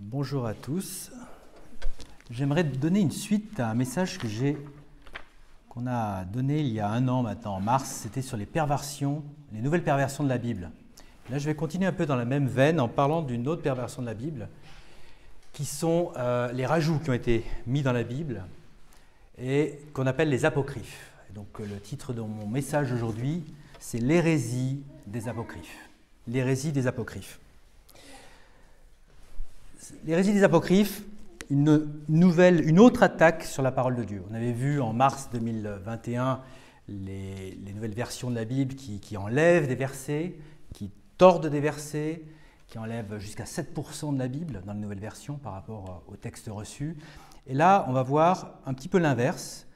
Bonjour à tous. J'aimerais donner une suite à un message que j'ai qu'on a donné il y a un an maintenant, en mars. C'était sur les perversions, les nouvelles perversions de la Bible. Là, je vais continuer un peu dans la même veine en parlant d'une autre perversion de la Bible, qui sont euh, les rajouts qui ont été mis dans la Bible et qu'on appelle les apocryphes. donc, euh, le titre de mon message aujourd'hui, c'est l'hérésie des apocryphes. L'hérésie des apocryphes. L'hérésie des apocryphes, une nouvelle, une autre attaque sur la parole de Dieu. On avait vu en mars 2021 les, nouvelles versions de la Bible qui, qui, enlèvent des versets, qui tordent des versets, qui enlèvent jusqu'à 7% de la Bible dans les nouvelles versions par rapport au texte reçu. Et là, on va voir un petit peu l'inverse,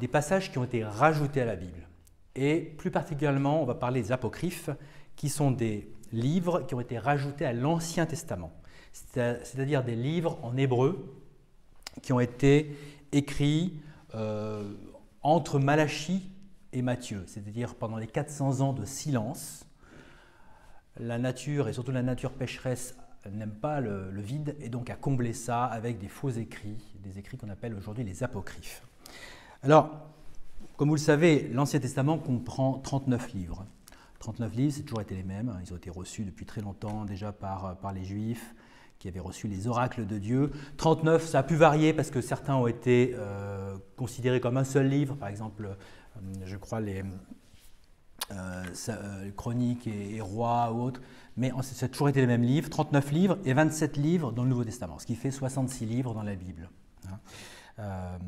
des passages qui ont été rajoutés à la Bible. Et plus particulièrement, on va parler des apocryphes, qui sont des livres qui ont été rajoutés à l'Ancien Testament, c'est-à-dire des livres en hébreu qui ont été écrits euh, entre Malachie et Matthieu, c'est-à-dire pendant les 400 ans de silence. La nature, et surtout la nature pécheresse, n'aime pas le, vide, et donc a comblé ça avec des faux écrits, des écrits qu'on appelle aujourd'hui les apocryphes. Alors, comme vous le savez, l'Ancien Testament comprend 39 livres. 39 livres, c'est toujours été les mêmes. Ils ont été reçus depuis très longtemps déjà par les Juifs qui avaient reçu les oracles de Dieu. 39, ça a pu varier parce que certains ont été euh, considérés comme un seul livre. Par exemple, euh, je crois les euh, Chroniques et, Rois ou autres. Mais ça a toujours été les mêmes livres. 39 livres et 27 livres dans le Nouveau Testament, ce qui fait 66 livres dans la Bible. Hein.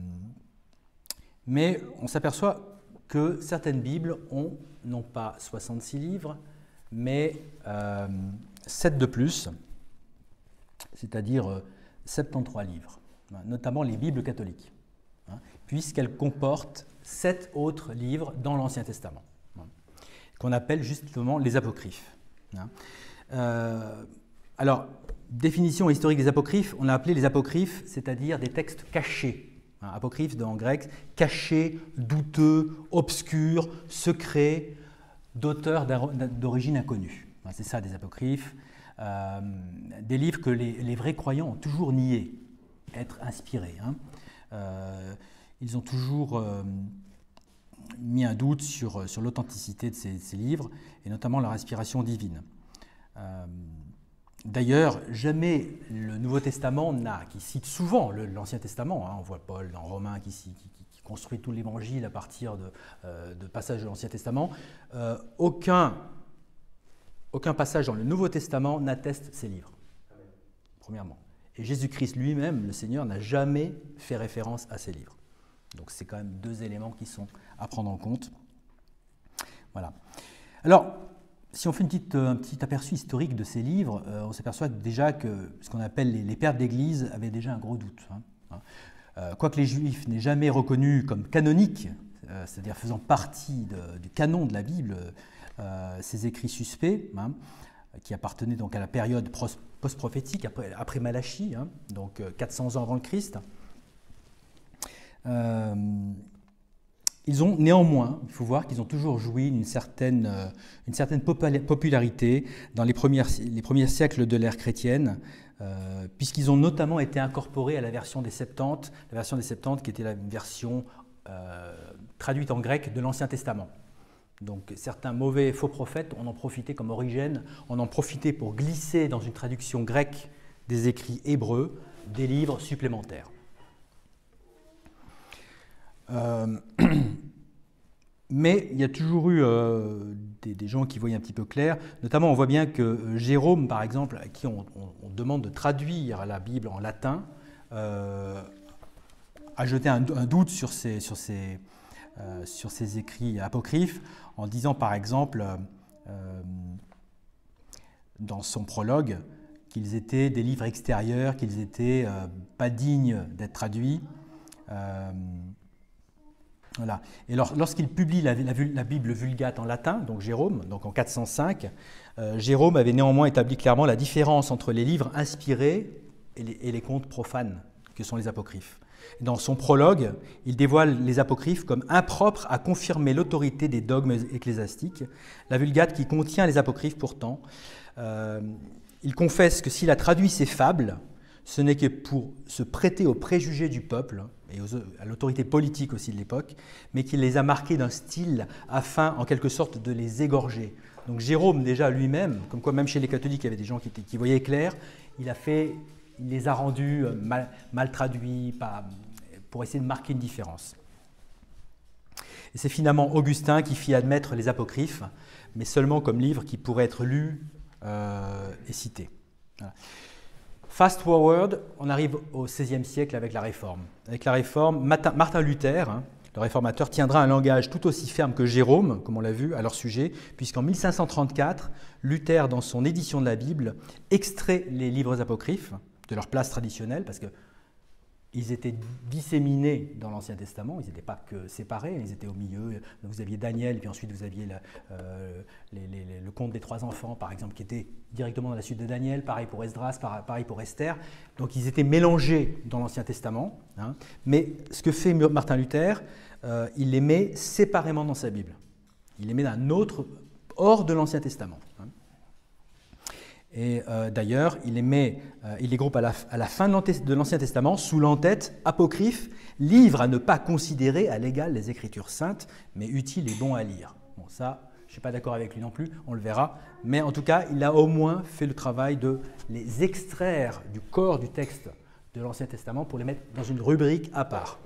Mais on s'aperçoit que certaines Bibles ont non pas 66 livres, mais euh, 7 de plus, c'est-à-dire 73 euh, livres, hein, notamment les Bibles catholiques, hein, puisqu'elles comportent 7 autres livres dans l'Ancien Testament, hein, qu'on appelle justement les apocryphes. Euh, alors, définition historique des apocryphes, on a appelé les apocryphes, c'est-à-dire des textes cachés apocryphe en grec, caché, douteux, obscur, secret, d'auteurs d'origine inconnue. C'est ça des apocryphes. Euh, des livres que les, vrais croyants ont toujours nié être inspirés. Hein. Euh, ils ont toujours euh, mis un doute sur, sur l'authenticité de ces, livres, et notamment leur inspiration divine. D'ailleurs, jamais le Nouveau Testament n'a, qui cite souvent l'Ancien Testament, hein, on voit Paul dans Romains qui, construit tout l'Évangile à partir de, passages de l'Ancien Testament, aucun, aucun passage dans le Nouveau Testament n'atteste ces livres, premièrement. Et Jésus-Christ lui-même, le Seigneur, n'a jamais fait référence à ces livres. Donc c'est quand même deux éléments qui sont à prendre en compte. Voilà. Alors, si on fait euh, un petit aperçu historique de ces livres, euh, on s'aperçoit déjà que ce qu'on appelle les, pères d'Église avaient déjà un gros doute. Hein. Euh, quoique les Juifs n'aient jamais reconnu comme canoniques, c'est-à-dire faisant partie du canon de la Bible, ces écrits suspects, hein, qui appartenaient donc à la période post-prophétique, après, Malachie, donc 400 ans avant le Christ. Ils ont néanmoins, il faut voir qu'ils ont toujours joui d'une certaine, euh, popularité dans les, premiers siècles de l'ère chrétienne, euh, puisqu'ils ont notamment été incorporés à la version des Septante, la version des Septante qui était la version euh, traduite en grec de l'Ancien Testament. Donc certains mauvais faux prophètes en ont profité comme origine, en ont profité pour glisser dans une traduction grecque des écrits hébreux des livres supplémentaires. Euh, mais il y a toujours eu euh, des, gens qui voyaient un petit peu clair. Notamment, on voit bien que euh, Jérôme, par exemple, à qui on, demande de traduire la Bible en latin, a jeté un, doute sur ces, sur, ces, sur ces écrits apocryphes en disant, par exemple, dans son prologue, qu'ils étaient des livres extérieurs, qu'ils n'étaient pas dignes d'être traduits. Et lorsqu'il publie la, Bible Vulgate en latin, donc Jérôme, donc en 405, euh, Jérôme avait néanmoins établi clairement la différence entre les livres inspirés et les, contes profanes, que sont les apocryphes. Dans son prologue, il dévoile les apocryphes comme impropres à confirmer l'autorité des dogmes ecclésiastiques. La Vulgate, qui contient les apocryphes pourtant, euh, il confesse que s'il a traduit ces fables, ce n'est que pour se prêter aux préjugés du peuple et à l'autorité politique aussi de l'époque, mais qu'il les a marqués d'un style afin, en quelque sorte, de les égorger. Donc Jérôme, déjà lui-même, comme quoi même chez les catholiques, il y avait des gens qui, qui voyaient clair, il, a fait, il les a rendus euh, mal, traduits pour essayer de marquer une différence. Et c'est finalement Augustin qui fit admettre les apocryphes, mais seulement comme livres qui pourraient être lus euh, et cités. Fast forward, on arrive au XVIe siècle avec la Réforme. Avec la Réforme, Martin Luther, hein, le réformateur, tiendra un langage tout aussi ferme que Jérôme, comme on l'a vu, à leur sujet, puisqu'en 1534, Luther, dans son édition de la Bible, extrait les livres apocryphes de leur place traditionnelle, parce que ils étaient disséminés dans l'Ancien Testament, ils n'étaient pas que séparés, ils étaient au milieu. Vous aviez Daniel, puis ensuite vous aviez euh, le conte des trois enfants, par exemple, qui était directement dans la suite de Daniel, pareil pour Esdras, pareil pour Esther. Donc ils étaient mélangés dans l'Ancien Testament. Hein. Mais ce que fait Martin Luther, euh, il les met séparément dans sa Bible. Il les met d'un autre, hors de l'Ancien Testament. Et euh, d'ailleurs, il, les euh, il les groupe à la, fin de l'Ancien Testament sous l'entête apocryphe, livre à ne pas considérer à l'égal les Écritures saintes, mais utiles et bons à lire. Bon, ça, je ne suis pas d'accord avec lui non plus, on le verra. Mais en tout cas, il a au moins fait le travail de les extraire du corps du texte de l'Ancien Testament pour les mettre dans une rubrique à part.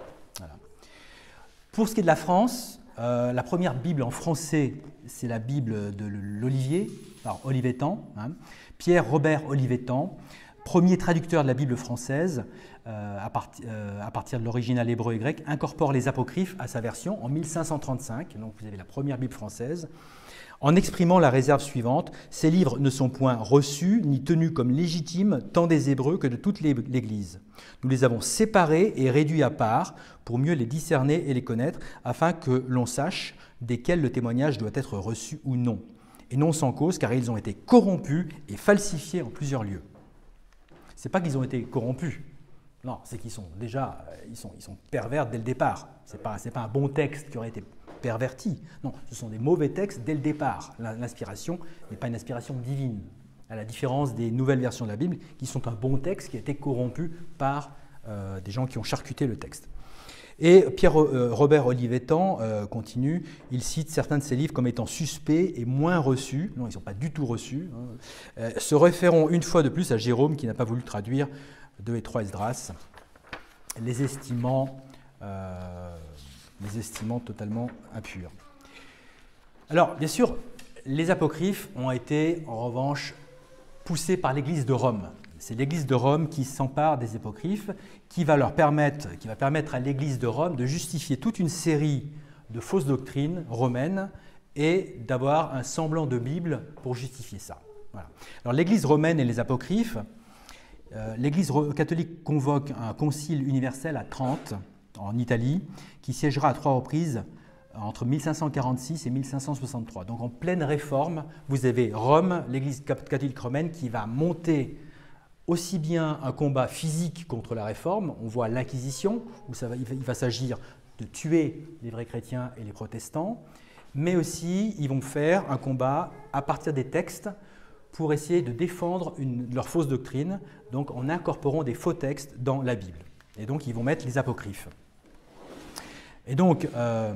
Pour ce qui est de la France, euh, la première Bible en français, c'est la Bible de l'Olivier, par Olivetan. Hein. Pierre Robert Olivetan, premier traducteur de la Bible française euh, euh, à, partir de l'original hébreu et grec, incorpore les apocryphes à sa version en 1535. Donc vous avez la première Bible française. En exprimant la réserve suivante, ces livres ne sont point reçus ni tenus comme légitimes tant des Hébreux que de toute l'Église. Nous les avons séparés et réduits à part pour mieux les discerner et les connaître, afin que l'on sache desquels le témoignage doit être reçu ou non et non sans cause, car ils ont été corrompus et falsifiés en plusieurs lieux. Ce n'est pas qu'ils ont été corrompus, non, c'est qu'ils sont déjà euh, ils sont, pervers dès le départ. Ce n'est pas un bon texte qui aurait été Non, ce sont des mauvais textes dès le départ. L'inspiration n'est pas une inspiration divine, à la différence des nouvelles versions de la Bible, qui sont un bon texte qui a été corrompu par euh, des gens qui ont charcuté le texte. Et Pierre euh, Robert Olivetan euh, continue, il cite certains de ses livres comme étant suspects et moins reçus, non, ils ne sont pas du tout reçus, hein. se référons une fois de plus à Jérôme qui n'a pas voulu traduire 2 et 3 Esdras, les estimant, les estimant totalement impurs. Alors, bien sûr, les apocryphes ont été en revanche poussés par l'Église de Rome. C'est l'Église de Rome qui s'empare des apocryphes, qui va, leur permettre, qui va permettre à l'Église de Rome de justifier toute une série de fausses doctrines romaines et d'avoir un semblant de Bible pour justifier ça. Alors l'Église romaine et les apocryphes, euh, l'Église catholique convoque un concile universel à Trente, en Italie, qui siégera à trois reprises entre 1546 et 1563. Donc en pleine réforme, vous avez Rome, l'Église catholique romaine, qui va monter aussi bien un combat physique contre la réforme, on voit l'Inquisition, où il va s'agir de tuer les vrais chrétiens et les protestants, mais aussi ils vont faire un combat à partir des textes pour essayer de défendre leur fausse doctrine, donc en incorporant des faux textes dans la Bible. Et donc ils vont mettre les apocryphes. Et donc, euh,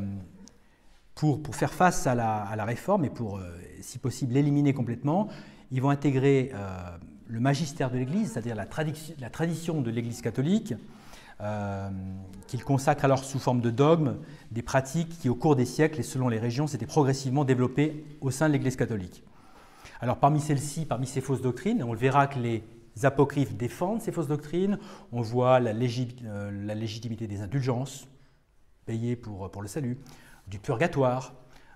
pour, faire face à la, réforme et pour, euh, si possible, l'éliminer complètement, ils vont intégrer euh, le magistère de l'Église, c'est-à-dire la, tradition de l'Église catholique, euh, qu'il consacre alors sous forme de dogmes, des pratiques qui au cours des siècles et selon les régions s'étaient progressivement développées au sein de l'Église catholique. Alors parmi celles-ci, parmi ces fausses doctrines, on verra que les apocryphes défendent ces fausses doctrines, on voit la légitimité des indulgences, payées pour, pour le salut, du purgatoire,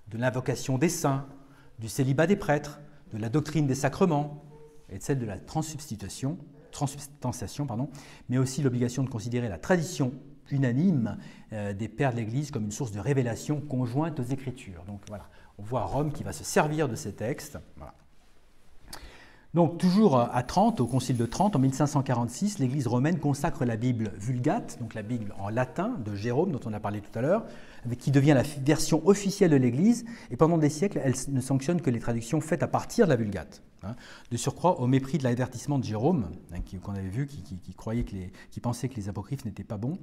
de l'invocation des saints, du célibat des prêtres, de la doctrine des sacrements, et celle de la transsubstantiation, transsubstantiation pardon, mais aussi l'obligation de considérer la tradition unanime euh, des pères de l'Église comme une source de révélation conjointe aux Écritures. Donc voilà, on voit Rome qui va se servir de ces textes. Donc, toujours à Trente, au Concile de Trente, en 1546, l'Église romaine consacre la Bible Vulgate, donc la Bible en latin de Jérôme, dont on a parlé tout à l'heure, qui devient la version officielle de l'Église, et pendant des siècles, elle ne sanctionne que les traductions faites à partir de la Vulgate. Hein. De surcroît, au mépris de l'avertissement de Jérôme, hein, qu'on avait vu, qui, pensait que les apocryphes n'étaient pas bons,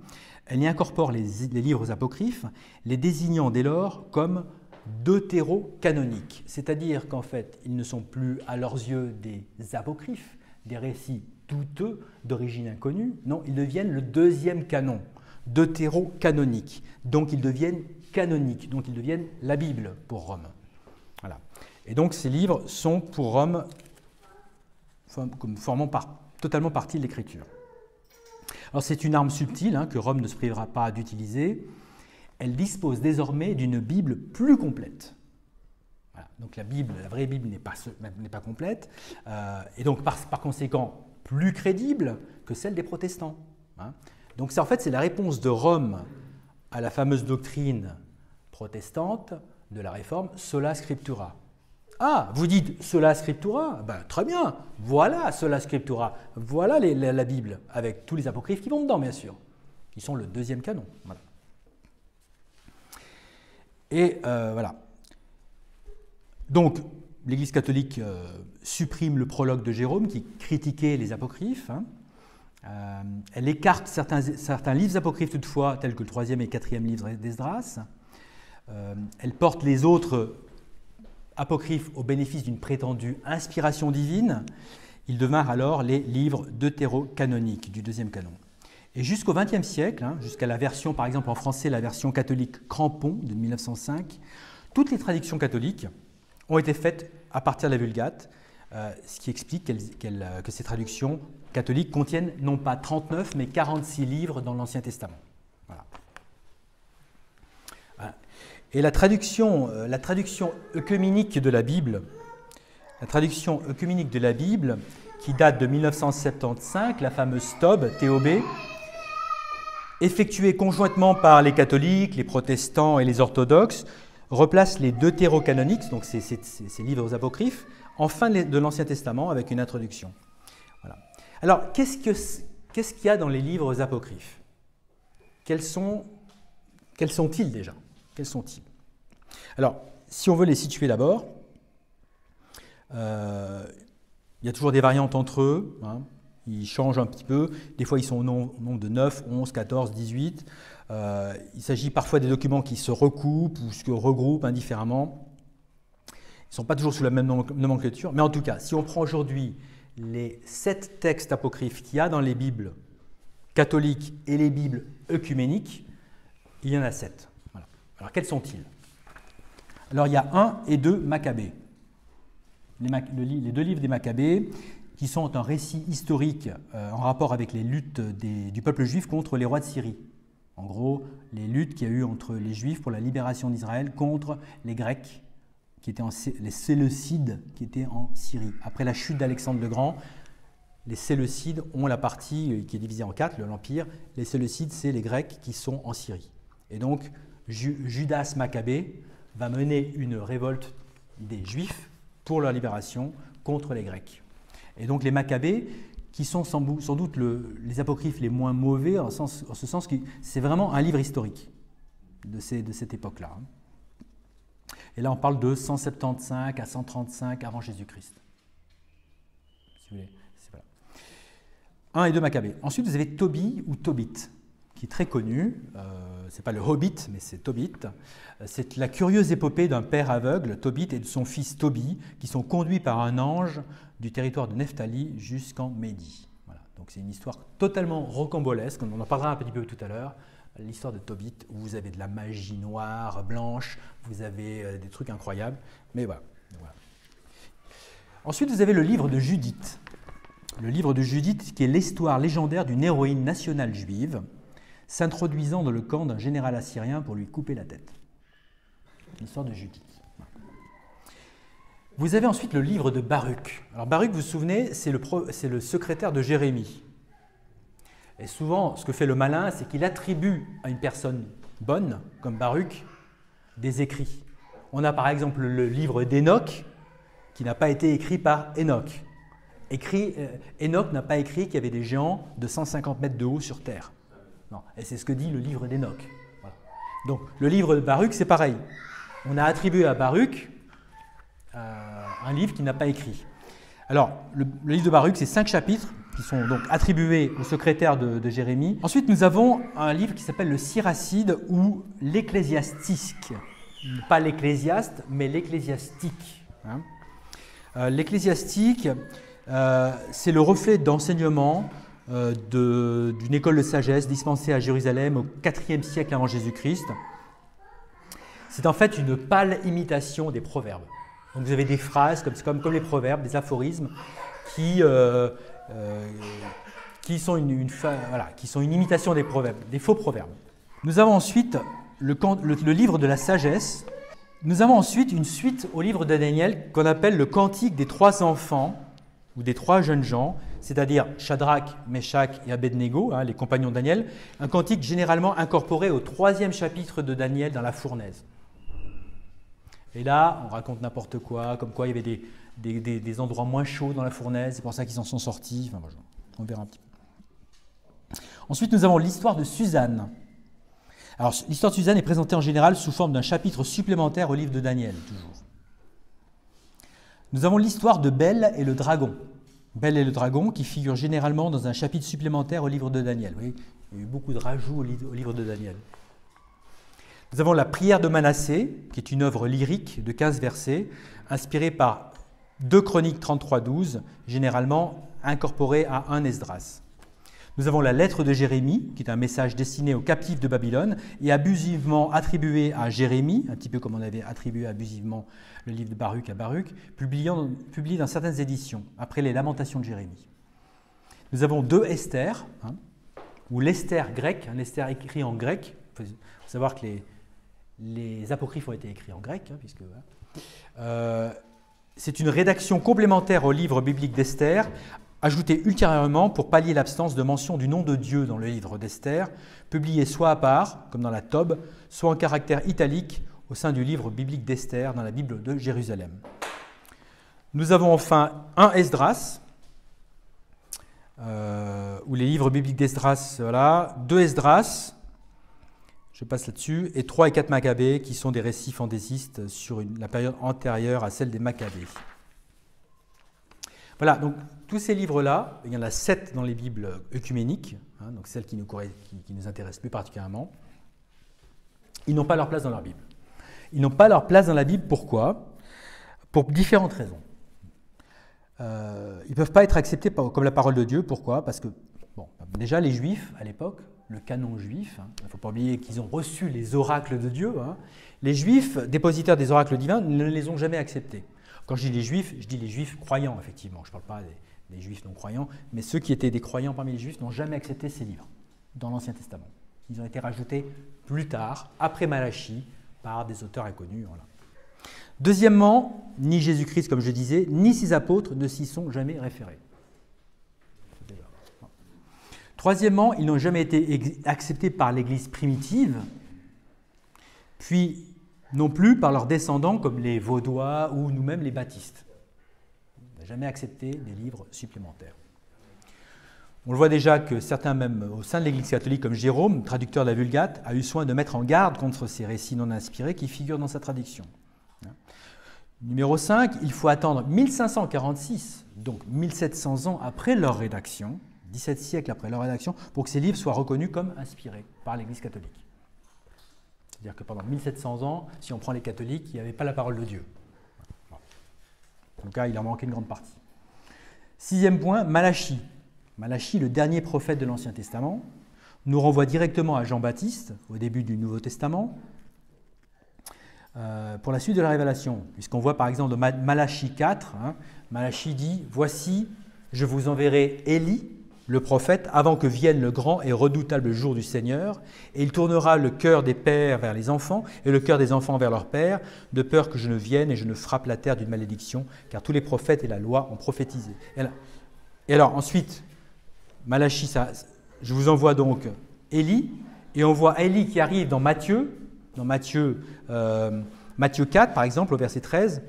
elle y incorpore les livres apocryphes, les désignant dès lors comme deutéro-canoniques, c'est-à-dire qu'en fait, ils ne sont plus à leurs yeux des apocryphes, des récits douteux d'origine inconnue, non, ils deviennent le deuxième canon, deutéro-canonique. Donc ils deviennent canoniques, donc ils deviennent la Bible pour Rome. Voilà. Et donc ces livres sont pour Rome formant totalement partie de l'écriture. Alors c'est une arme subtile hein, que Rome ne se privera pas d'utiliser elle dispose désormais d'une Bible plus complète. Donc la Bible, la vraie Bible n'est pas, complète, euh, et donc par, conséquent plus crédible que celle des protestants. Hein. Donc en fait c'est la réponse de Rome à la fameuse doctrine protestante de la réforme sola scriptura. Ah, vous dites sola scriptura? Ben, Très bien, voilà sola scriptura, voilà la, Bible, avec tous les apocryphes qui vont dedans, bien sûr, qui sont le deuxième canon. Voilà. Et euh, voilà. Donc, l'Église catholique euh, supprime le prologue de Jérôme qui critiquait les apocryphes. Hein. Euh, elle écarte certains, certains, livres apocryphes toutefois, tels que le troisième et quatrième livre d'Esdras. elle porte les autres apocryphes au bénéfice d'une prétendue inspiration divine. Ils devinrent alors les livres deutéro-canoniques du deuxième canon. Et jusqu'au XXe siècle, hein, jusqu'à la version, par exemple en français, la version catholique Crampon de 1905, toutes les traductions catholiques ont été faites à partir de la Vulgate, euh, ce qui explique euh, que ces traductions catholiques contiennent non pas 39, mais 46 livres dans l'Ancien Testament. Et la traduction, euh, la traduction de la Bible, la traduction œcuménique de la Bible, qui date de 1975, la fameuse TOB, TOB, effectué conjointement par les catholiques, les protestants et les orthodoxes, replace les deux canoniques, donc ces, livres apocryphes, en fin de l'Ancien Testament avec une introduction. Voilà. Alors, qu'est-ce qu'il y a dans les livres apocryphes? Quels sont-ils déjà? Quels sont-ils? Alors, si on veut les situer d'abord, euh, il y a toujours des variantes entre eux. Hein. Ils changent un petit peu. Des fois, ils sont au nombre de 9, 11, 14, 18. il s'agit parfois des documents qui se recoupent ou se regroupent indifféremment. Ils ne sont pas toujours sous la même nomenclature. Mais en tout cas, si on prend aujourd'hui les sept textes apocryphes qu'il y a dans les Bibles catholiques et les Bibles œcuméniques, il y en a sept. Alors, quels sont-ils? Alors, il y a un et deux Maccabées. Les, deux livres des Maccabées, qui sont un récit historique euh, en rapport avec les luttes du peuple juif contre les rois de Syrie. En gros, les luttes qu'il y a eu entre les Juifs pour la libération d'Israël contre les Grecs, qui étaient en, les Séleucides qui étaient en Syrie. Après la chute d'Alexandre le Grand, les Séleucides ont la partie euh, qui est divisée en quatre, l'Empire. Les Séleucides, c'est les Grecs qui sont en Syrie. Et donc, Judas Maccabée va mener une révolte des Juifs pour leur libération contre les Grecs. Et donc les Maccabées, qui sont sans, doute les apocryphes les moins mauvais, en, ce sens que c'est vraiment un livre historique de, cette époque-là. Et là, on parle de 175 à 135 avant Jésus-Christ. Si vous voulez. Voilà. Un et deux Maccabées. Ensuite, vous avez Tobit ou Tobit, qui est très connu. Euh, c'est pas le Hobbit, mais c'est Tobit. C'est la curieuse épopée d'un père aveugle, Tobit, et de son fils Tobi, qui sont conduits par un ange du territoire de Nephtali jusqu'en Médie. Voilà. Donc c'est une histoire totalement rocambolesque, on en parlera un petit peu tout à l'heure, l'histoire de Tobit, où vous avez de la magie noire, blanche, vous avez euh, des trucs incroyables, mais voilà. Ensuite, vous avez le livre de Judith. Le livre de Judith, qui est l'histoire légendaire d'une héroïne nationale juive, s'introduisant dans le camp d'un général assyrien pour lui couper la tête. L'histoire de Judith. Vous avez ensuite le livre de Baruch. Alors Baruch, vous vous souvenez, c'est le, secrétaire de Jérémie. Et souvent, ce que fait le malin, c'est qu'il attribue à une personne bonne, comme Baruch, des écrits. On a par exemple le livre d'Enoch, qui n'a pas été écrit par Enoch. écrit, euh, Enoch n'a pas écrit qu'il y avait des géants de 150 mètres de haut sur Terre. Non. Et c'est ce que dit le livre d'Enoch. Donc le livre de Baruch, c'est pareil. On a attribué à Baruch euh, un livre qu'il n'a pas écrit. Alors, le, livre de Baruch, c'est cinq chapitres qui sont donc attribués au secrétaire de, Jérémie. Ensuite, nous avons un livre qui s'appelle le Siracide ou l'Ecclésiastique. Pas l'Ecclésiaste, mais l'Ecclésiastique. Hein. Euh, L'Ecclésiastique, euh, c'est le reflet d'enseignement d'une école de sagesse dispensée à Jérusalem au IVe siècle avant Jésus-Christ. C'est en fait une pâle imitation des proverbes. Donc vous avez des phrases comme, les proverbes, des aphorismes, qui, euh, euh, qui sont une imitation des proverbes, des faux proverbes. Nous avons ensuite le, le livre de la sagesse. Nous avons ensuite une suite au livre de Daniel qu'on appelle le cantique des trois enfants ou des trois jeunes gens, c'est-à-dire Shadrach, Meshach et Abednego, hein, les compagnons de Daniel, un cantique généralement incorporé au troisième chapitre de Daniel dans la fournaise. Et là, on raconte n'importe quoi, comme quoi il y avait des, endroits moins chauds dans la fournaise, c'est pour ça qu'ils en sont sortis. Enfin. Ensuite, nous avons l'histoire de Suzanne. Alors, l'histoire de Suzanne est présentée en général sous forme d'un chapitre supplémentaire au livre de Daniel, toujours. Nous avons l'histoire de Belle et le dragon. Belle et le dragon qui figure généralement dans un chapitre supplémentaire au livre de Daniel. il y a eu beaucoup de rajouts au livre de Daniel. Nous avons la prière de Manassé, qui est une œuvre lyrique de 15 versets, inspirée par 2 Chroniques 33-12, généralement incorporée à un Esdras. Nous avons la lettre de Jérémie, qui est un message destiné aux captifs de Babylone et abusivement attribué à Jérémie, un petit peu comme on avait attribué abusivement le livre de Baruch à Baruch, publié dans certaines éditions, après les lamentations de Jérémie. Nous avons deux Esther, hein, ou l'Esther grec, un Esther écrit en grec. Il faut savoir que les, apocryphes ont été écrits en grec, hein, puisque. Euh, c'est une rédaction complémentaire au livre biblique d'Esther, ajouté ultérieurement pour pallier l'absence de mention du nom de Dieu dans le livre d'Esther, publié soit à part, comme dans la Tobe, soit en caractère italique au sein du livre biblique d'Esther dans la Bible de Jérusalem. Nous avons enfin un Esdras, euh, ou les livres bibliques d'Esdras, voilà, deux Esdras, je passe là-dessus, et trois et quatre Maccabées, qui sont des récits fantaisistes sur la période antérieure à celle des Maccabées. Voilà, donc tous ces livres-là, il y en a sept dans les Bibles œcuméniques, hein, donc celles qui nous, intéressent plus particulièrement, ils n'ont pas leur place dans leur Bible. Ils n'ont pas leur place dans la Bible, pourquoi? Pour différentes raisons. Euh, ils ne peuvent pas être acceptés comme la parole de Dieu, pourquoi? Parce que, bon, déjà, les Juifs, à l'époque, le canon juif, hein, il ne faut pas oublier qu'ils ont reçu les oracles de Dieu, hein, les Juifs, dépositaires des oracles divins, ne les ont jamais acceptés. Quand je dis les juifs, je dis les juifs croyants, effectivement. Je ne parle pas des, juifs non croyants, mais ceux qui étaient des croyants parmi les juifs n'ont jamais accepté ces livres dans l'Ancien Testament. Ils ont été rajoutés plus tard, après Malachie, par des auteurs inconnus. Deuxièmement, ni Jésus-Christ, comme je disais, ni ses apôtres ne s'y sont jamais référés. Troisièmement, ils n'ont jamais été acceptés par l'Église primitive. Puis, non plus par leurs descendants comme les Vaudois ou nous-mêmes les Baptistes. On n'a jamais accepté des livres supplémentaires. On le voit déjà que certains, même au sein de l'Église catholique, comme Jérôme, traducteur de la Vulgate, a eu soin de mettre en garde contre ces récits non inspirés qui figurent dans sa traduction. Numéro 5, il faut attendre 1546, donc 1700 ans après leur rédaction, 17 siècles après leur rédaction, pour que ces livres soient reconnus comme inspirés par l'Église catholique. C'est-à-dire que pendant 1700 ans, si on prend les catholiques, il n'y avait pas la parole de Dieu. En tout cas, il en manquait une grande partie. Sixième point, Malachie. Malachie, le dernier prophète de l'Ancien Testament, nous renvoie directement à Jean-Baptiste au début du Nouveau Testament euh, pour la suite de la révélation, puisqu'on voit par exemple dans Malachie 4, hein, Malachie dit Voici, je vous enverrai Élie, le prophète avant que vienne le grand et redoutable jour du Seigneur, et il tournera le cœur des pères vers les enfants et le cœur des enfants vers leurs pères, de peur que je ne vienne et je ne frappe la terre d'une malédiction, car tous les prophètes et la loi ont prophétisé. Et alors ensuite, Malachie, je vous envoie donc Élie, et on voit Élie qui arrive dans Matthieu, dans Matthieu, euh, Matthieu 4 par exemple, au verset 13,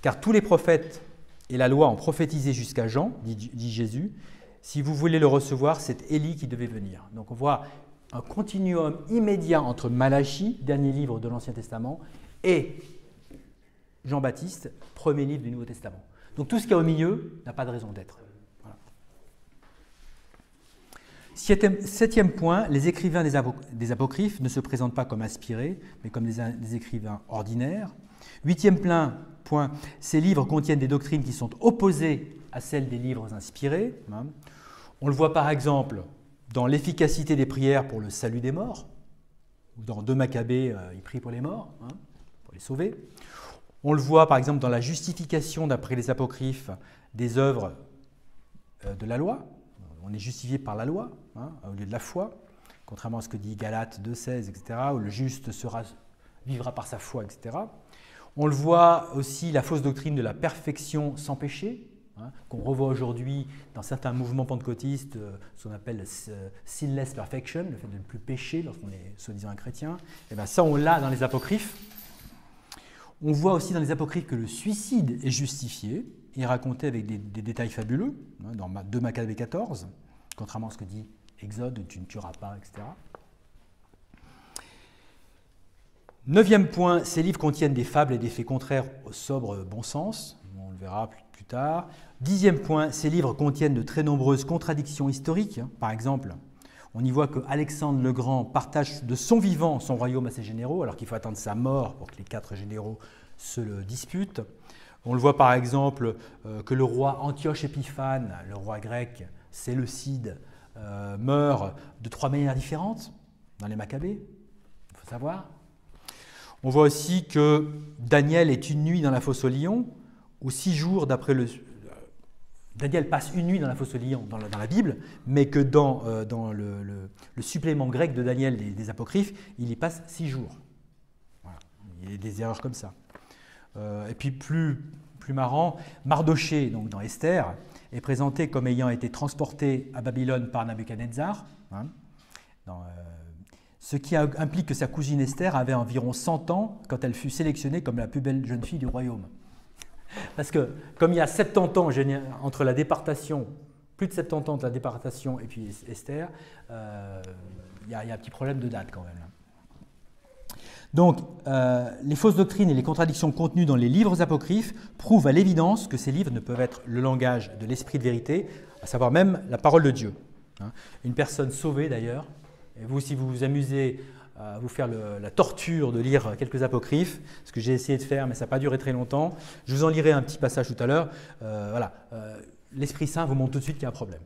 car tous les prophètes et la loi en prophétisait jusqu'à Jean, dit Jésus. Si vous voulez le recevoir, c'est Élie qui devait venir. Donc on voit un continuum immédiat entre Malachie, dernier livre de l'Ancien Testament, et Jean-Baptiste, premier livre du Nouveau Testament. Donc tout ce qu'il y a au milieu n'a pas de raison d'être. Septième, point, les écrivains des, apocryphes ne se présentent pas comme inspirés, mais comme des, écrivains ordinaires. Huitième point, ces livres contiennent des doctrines qui sont opposées à celles des livres inspirés. Hein. On le voit par exemple dans l'efficacité des prières pour le salut des morts, dans deux Maccabées, euh, ils prient pour les morts, hein, pour les sauver. On le voit par exemple dans la justification, d'après les apocryphes, des œuvres euh, de la loi. On est justifié par la loi, hein, au lieu de la foi, contrairement à ce que dit Galates 2.16, etc., où le juste vivra par sa foi, etc. On le voit aussi la fausse doctrine de la perfection sans péché, hein, qu'on revoit aujourd'hui dans certains mouvements pentecôtistes, euh, ce qu'on appelle sinless perfection, le fait de ne plus pécher lorsqu'on est soi-disant un chrétien. Et eh bien ça, on l'a dans les apocryphes. On voit aussi dans les apocryphes que le suicide est justifié et raconté avec des, détails fabuleux, hein, dans 2 Maccabée 14, contrairement à ce que dit Exode, tu ne tueras pas, etc. Neuvième point, ces livres contiennent des fables et des faits contraires au sobre bon sens. On le verra plus, tard. Dixième point, ces livres contiennent de très nombreuses contradictions historiques. Par exemple, on y voit que Alexandre le Grand partage de son vivant son royaume à ses généraux, alors qu'il faut attendre sa mort pour que les quatre généraux se le disputent. On le voit par exemple euh, que le roi Antioche Épiphane, le roi grec Séleucide, euh, meurt de trois manières différentes dans les Maccabées, il faut savoir. On voit aussi que Daniel est une nuit dans la fosse au lion, ou six jours d'après le... Daniel passe une nuit dans la fosse au lion dans la, Bible, mais que dans, euh, le, supplément grec de Daniel des, Apocryphes, il y passe six jours. Il y a des erreurs comme ça. Euh, et puis plus, plus marrant, Mardoché, donc dans Esther, est présenté comme ayant été transporté à Babylone par Nabuchodonosor, hein, euh, ce qui implique que sa cousine Esther avait environ 100 ans quand elle fut sélectionnée comme la plus belle jeune fille du royaume. Parce que comme il y a 70 ans entre la départation, plus de 70 ans entre la départation et puis Esther, euh, il, y a, un petit problème de date quand même. Donc, euh, les fausses doctrines et les contradictions contenues dans les livres apocryphes prouvent à l'évidence que ces livres ne peuvent être le langage de l'esprit de vérité, à savoir même la parole de Dieu. Hein. Une personne sauvée d'ailleurs, et vous, si vous vous amusez à vous faire la torture de lire quelques apocryphes, ce que j'ai essayé de faire, mais ça n'a pas duré très longtemps, je vous en lirai un petit passage tout à l'heure. Euh, voilà, euh, l'Esprit Saint vous montre tout de suite qu'il y a un problème,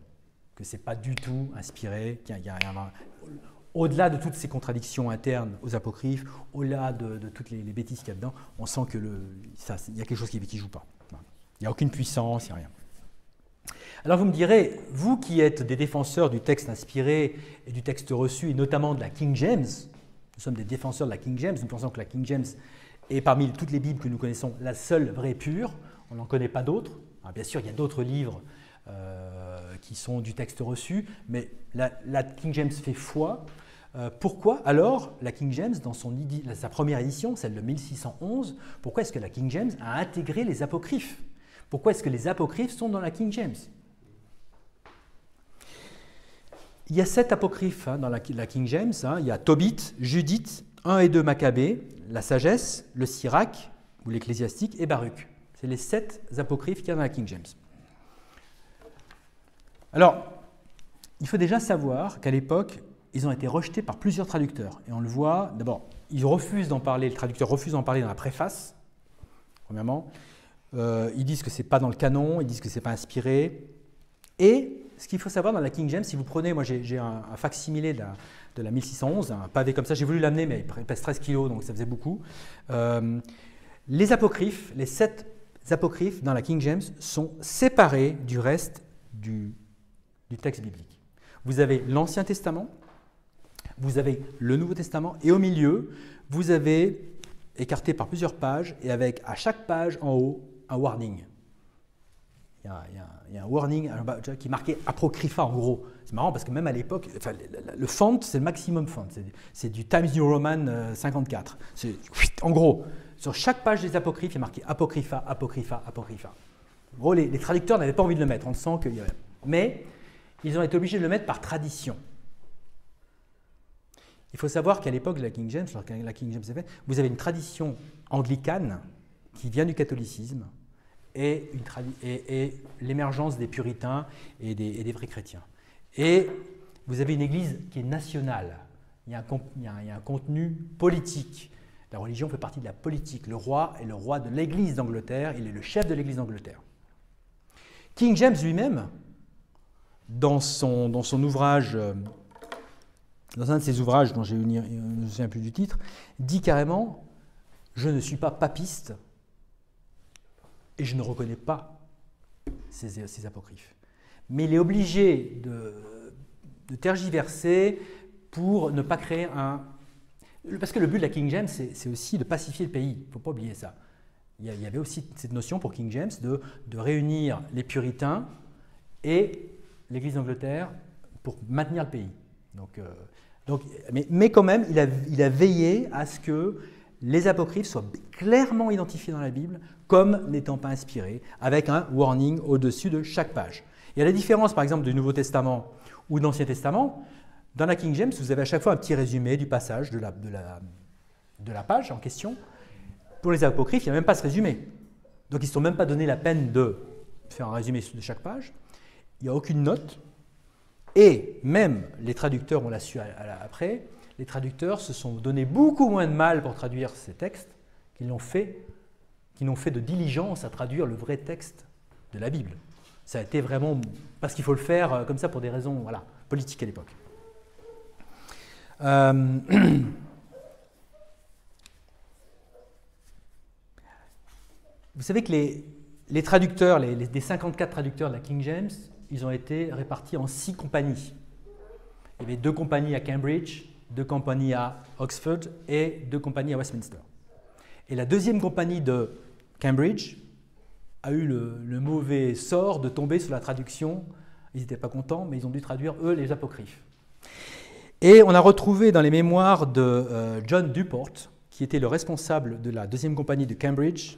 que ce n'est pas du tout inspiré, qu'il y, a, au-delà de toutes ces contradictions internes aux apocryphes, au-delà de, toutes les, bêtises qu'il y a dedans, on sent qu'il y a quelque chose qui ne joue pas. Il n'y a aucune puissance, il n'y a rien. Alors vous me direz, vous qui êtes des défenseurs du texte inspiré et du texte reçu, et notamment de la King James, nous sommes des défenseurs de la King James, nous pensons que la King James est parmi toutes les Bibles que nous connaissons la seule vraie pure, on n'en connaît pas d'autres. Bien sûr, il y a d'autres livres euh, qui sont du texte reçu, mais la, King James fait foi. Euh, pourquoi alors la King James, dans sa première édition, celle de 1611, pourquoi est-ce que la King James a intégré les apocryphes? Pourquoi est-ce que les apocryphes sont dans la King James? Il y a sept apocryphes hein, dans la, King James. Hein. Il y a Tobit, Judith, 1 et 2 Maccabée, la sagesse, le Sirach, ou l'ecclésiastique, et Baruch. C'est les sept apocryphes qu'il y a dans la King James. Alors, il faut déjà savoir qu'à l'époque, ils ont été rejetés par plusieurs traducteurs. Et on le voit, d'abord, ils refusent d'en parler, le traducteur refuse d'en parler dans la préface, premièrement. Euh, ils disent que ce n'est pas dans le canon, ils disent que ce n'est pas inspiré. Et ce qu'il faut savoir dans la King James, si vous prenez, moi j'ai un, un facsimilé de la, de la 1611, un pavé comme ça, j'ai voulu l'amener, mais il pèse 13 kilos, donc ça faisait beaucoup. Euh, les apocryphes, les sept apocryphes dans la King James sont séparés du reste du, du texte biblique. Vous avez l'Ancien Testament, vous avez le Nouveau Testament et au milieu, vous avez écarté par plusieurs pages et avec à chaque page en haut un warning. Il y, a, un warning qui est marqué apocrypha en gros. C'est marrant parce que même à l'époque, le font, c'est le maximum font. C'est du Times New Roman 54. Euh, en gros, sur chaque page des apocryphes, il y a marqué apocrypha, apocrypha, apocrypha. les, les, traducteurs n'avaient pas envie de le mettre, on sent qu'il y. Mais ils ont été obligés de le mettre par tradition. Il faut savoir qu'à l'époque de la King James, la King James vous avez une tradition anglicane qui vient du catholicisme et, l'émergence des puritains et des, vrais chrétiens. Et vous avez une église qui est nationale. Il y, a un, contenu politique. La religion fait partie de la politique. Le roi est le roi de l'église d'Angleterre, il est le chef de l'église d'Angleterre. King James lui-même, dans son, dans son ouvrage euh, dans un de ses ouvrages, dont je ne me souviens plus du titre, dit carrément Je ne suis pas papiste et je ne reconnais pas ces, apocryphes. Mais il est obligé de, tergiverser pour ne pas créer un. Parce que le but de la King James, c'est aussi de pacifier le pays. Il ne faut pas oublier ça. Il y avait aussi cette notion pour King James de, réunir les puritains et l'Église d'Angleterre pour maintenir le pays. Donc, euh, mais, quand même, il a, il a, veillé à ce que les apocryphes soient clairement identifiés dans la Bible comme n'étant pas inspirés, avec un warning au-dessus de chaque page. Et à la différence, par exemple, du Nouveau Testament ou de l'Ancien Testament, dans la King James, vous avez à chaque fois un petit résumé du passage de la, de la, page en question. Pour les apocryphes, il n'y a même pas ce résumé. Donc ils ne se sont même pas donné la peine de faire un résumé de chaque page. Il n'y a aucune note, et même les traducteurs, on l'a su après, les traducteurs se sont donné beaucoup moins de mal pour traduire ces textes qu'ils n'ont fait, n'ont fait de diligence à traduire le vrai texte de la Bible. Ça a été vraiment parce qu'il faut le faire euh, comme ça pour des raisons voilà, politiques à l'époque. Euh, vous savez que les, traducteurs, les, les, 54 traducteurs de la King James, ils ont été répartis en six compagnies. Il y avait deux compagnies à Cambridge, deux compagnies à Oxford et deux compagnies à Westminster. Et la deuxième compagnie de Cambridge a eu le, mauvais sort de tomber sur la traduction. Ils n'étaient pas contents, mais ils ont dû traduire, eux, les apocryphes. Et on a retrouvé dans les mémoires de euh, John Duport, qui était le responsable de la deuxième compagnie de Cambridge,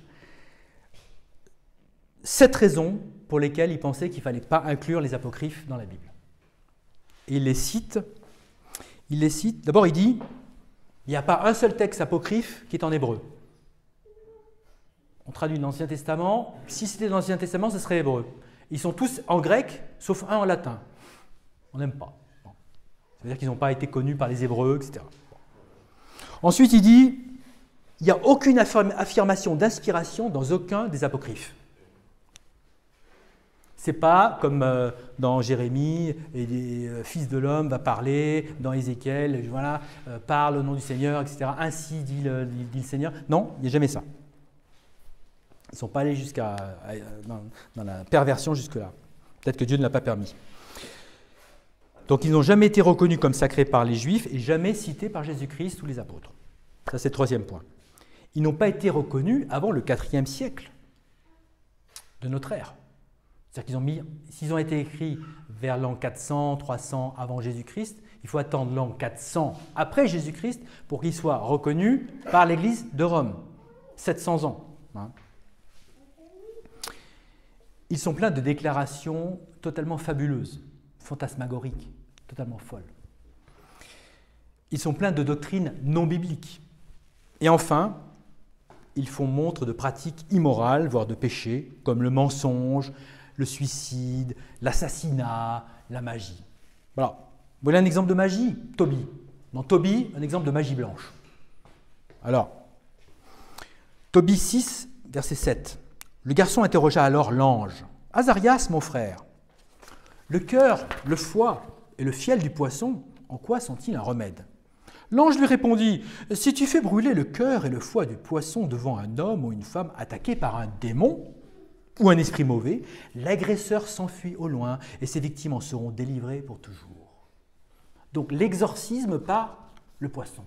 sept raisons pour lesquelles il pensait qu'il ne fallait pas inclure les apocryphes dans la Bible. Et il les cite. Il les cite. D'abord, il dit il n'y a pas un seul texte apocryphe qui est en hébreu. On traduit l'Ancien Testament. Si c'était l'Ancien Testament, ce serait hébreu. Ils sont tous en grec, sauf un en latin. On n'aime pas. C'est-à-dire qu'ils n'ont pas été connus par les Hébreux, etc. Ensuite, il dit il n'y a aucune affirmation d'inspiration dans aucun des apocryphes. C'est pas comme euh, dans Jérémie, et les euh, fils de l'homme va parler, dans Ézéchiel, voilà, euh, parle au nom du Seigneur, etc. Ainsi dit le Seigneur. Non, il n'y a jamais ça. Ils ne sont pas allés jusqu'à dans, la perversion jusque-là. Peut-être que Dieu ne l'a pas permis. Donc ils n'ont jamais été reconnus comme sacrés par les Juifs et jamais cités par Jésus-Christ ou les apôtres. Ça c'est le troisième point. Ils n'ont pas été reconnus avant le IVe siècle de notre ère. C'est-à-dire qu'ils ont mis, s'ils ont été écrits vers l'an 400, 300 avant Jésus-Christ, il faut attendre l'an 400 après Jésus-Christ pour qu'ils soient reconnus par l'Église de Rome. 700 ans. Hein. Ils sont pleins de déclarations totalement fabuleuses, fantasmagoriques, totalement folles. Ils sont pleins de doctrines non bibliques. Et enfin, ils font montre de pratiques immorales, voire de péchés, comme le mensonge, le suicide, l'assassinat, la magie. Voilà. Voilà un exemple de magie, Toby. Dans Toby, un exemple de magie blanche. Alors, Toby 6, verset 7. Le garçon interrogea alors l'ange. Azarias, mon frère, le cœur, le foie et le fiel du poisson, en quoi sont-ils un remède? L'ange lui répondit Si tu fais brûler le cœur et le foie du poisson devant un homme ou une femme attaqué par un démon, ou un esprit mauvais, l'agresseur s'enfuit au loin et ses victimes en seront délivrées pour toujours. Donc l'exorcisme par le poisson.